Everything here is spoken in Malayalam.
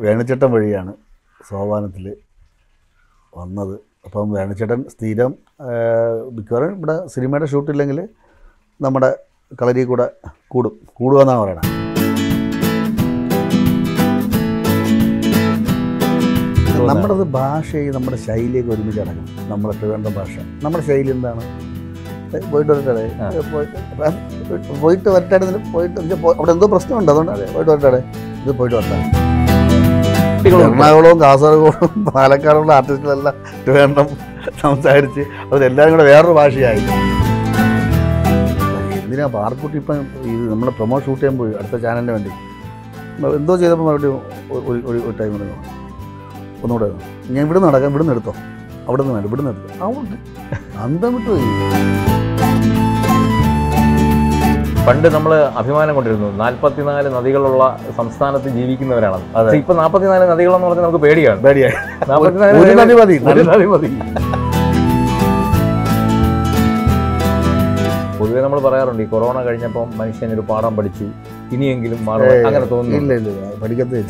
വേണുചേട്ടൻ വഴിയാണ് സോപാനത്തിൽ വന്നത്. അപ്പം വേണുചേട്ടൻ സ്ഥിരം മിക്കവാറും ഇവിടെ സിനിമയുടെ ഷൂട്ടില്ലെങ്കിൽ നമ്മുടെ കളരി കൂടെ കൂടും. കൂടുക എന്നാണ് പറയണത് നമ്മുടെ ഭാഷയെ നമ്മുടെ ശൈലിയൊക്കെ ഒരുമിച്ച് അടങ്ങും നമ്മുടെ ട്രിവാൻഡ്രം ഭാഷ. നമ്മുടെ ശൈലി എന്താണ്? പോയിട്ട് വരട്ടെ. പോയിട്ട് പോയിട്ട് വരട്ടെ പോയിട്ട് അവിടെ എന്തോ പ്രശ്നമുണ്ട്. അതുകൊണ്ട് പോയിട്ട് വരട്ടെ. ഇത് പോയിട്ട് വരട്ടെ. എറണാകുളവും കാസർഗോഡും പാലക്കാടുള്ള ആർട്ടിസ്റ്റുകളെല്ലാം വേണം സംസാരിച്ച് അവരെല്ലാവരും കൂടെ വേറൊരു ഭാഷയായി. എന്തിനാ പാർക്കുട്ടി ഇപ്പം ഇത് നമ്മളെ പ്രൊമോ ഷൂട്ട് ചെയ്യാൻ പോയി അടുത്ത ചാനലിന് വേണ്ടി? എന്തോ ചെയ്തപ്പോൾ മറുപടി ഒരു- ഒരു- ടൈം കൂടെ ഒന്നുകൂടെ ഞാൻ ഇവിടെ നടക്കാം ഇവിടെ നിന്ന് എടുത്തോ? അവിടെ നിന്ന് വേണ്ട ഇവിടെ നിന്ന് എടുത്തോ അവിടെ അന്തം വിട്ടു പണ്ട് നമ്മൾ അഭിമാനം കൊണ്ടിരുന്നു. നാൽപ്പത്തിനാല് നദികളുള്ള സംസ്ഥാനത്ത് ജീവിക്കുന്നവരാണ്. പക്ഷേ ഇപ്പൊ നാൽപ്പത്തിനാല് നദികളെന്ന് പറഞ്ഞാൽ നമുക്ക് പേടിയാണ്. പേടിയാണ്. നാൽപ്പത്തിനാല് നദി മതി. നദി മതി. പൊതുവെ നമ്മൾ പറയാറുണ്ട് ഈ കൊറോണ കഴിഞ്ഞപ്പോൾ മനുഷ്യൻ ഒരു പാഠം പഠിച്ചു. ഇനിയെങ്കിലും മാറും. അങ്ങനെ തോന്നുന്നു. ഇല്ല ഇല്ല പഠിക്കത്തേ